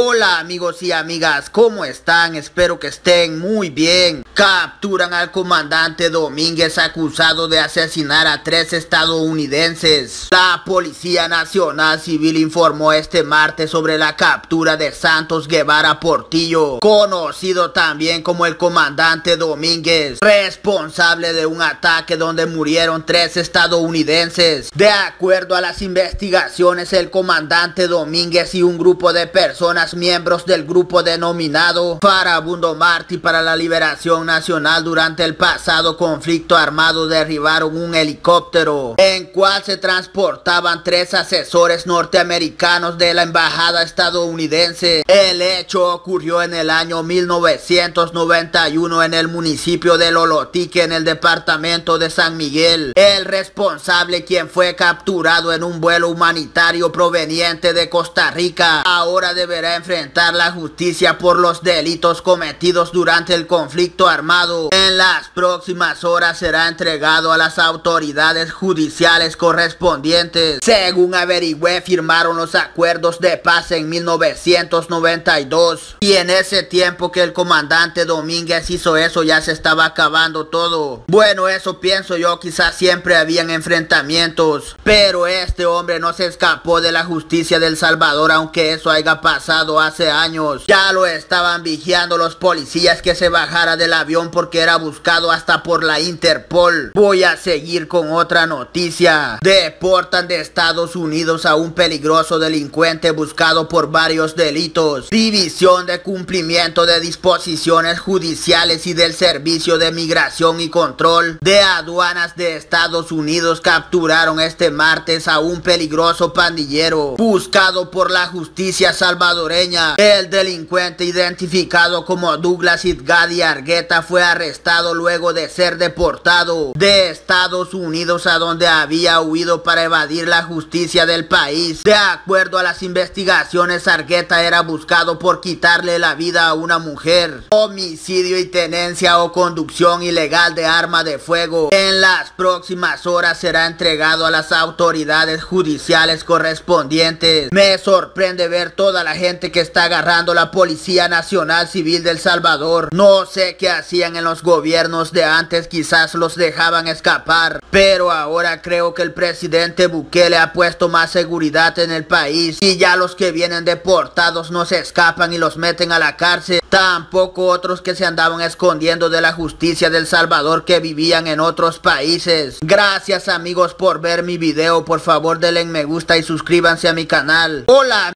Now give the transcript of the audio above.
Hola amigos y amigas, ¿cómo están? Espero que estén muy bien. Capturan al comandante Domínguez acusado de asesinar a tres estadounidenses. La Policía Nacional Civil informó este martes sobre la captura de Santos Guevara Portillo, conocido también como el comandante Domínguez, responsable de un ataque donde murieron tres estadounidenses. De acuerdo a las investigaciones, el comandante Domínguez y un grupo de personas miembros del grupo denominado Farabundo Martí para la Liberación Nacional durante el pasado conflicto armado derribaron un helicóptero en cual se transportaban tres asesores norteamericanos de la embajada estadounidense. El hecho ocurrió en el año 1991 en el municipio de Lolotique en el departamento de San Miguel. El responsable quien fue capturado en un vuelo humanitario proveniente de Costa Rica ahora deberá enfrentar la justicia por los delitos cometidos durante el conflicto armado. En las próximas horas será entregado a las autoridades judiciales correspondientes. Según averigüé, firmaron los acuerdos de paz en 1992. Y en ese tiempo que el comandante Domínguez hizo eso ya se estaba acabando todo. Bueno, eso pienso yo, quizás siempre habían enfrentamientos. Pero este hombre no se escapó de la justicia del Salvador aunque eso haya pasado hace años. Ya lo estaban vigiando los policías que se bajara del avión porque era buscado hasta por la Interpol. Voy a seguir con otra noticia. Deportan de Estados Unidos a un peligroso delincuente buscado por varios delitos. División de cumplimiento de disposiciones judiciales y del Servicio de Migración y Control de Aduanas de Estados Unidos capturaron este martes a un peligroso pandillero buscado por la justicia salvadoreña el delincuente identificado como Douglas Itgadi Argueta fue arrestado luego de ser deportado de Estados Unidos a donde había huido para evadir la justicia del país. De acuerdo a las investigaciones, Argueta era buscado por quitarle la vida a una mujer, homicidio y tenencia o conducción ilegal de arma de fuego. En las próximas horas será entregado a las autoridades judiciales correspondientes. Me sorprende ver toda la que está agarrando la Policía Nacional Civil del Salvador. No sé qué hacían en los gobiernos de antes, quizás los dejaban escapar. Pero ahora creo que el presidente Bukele ha puesto más seguridad en el país. Y ya los que vienen deportados no se escapan y los meten a la cárcel. Tampoco otros que se andaban escondiendo de la justicia del Salvador que vivían en otros países. Gracias amigos por ver mi video. Por favor denle me gusta y suscríbanse a mi canal. Hola.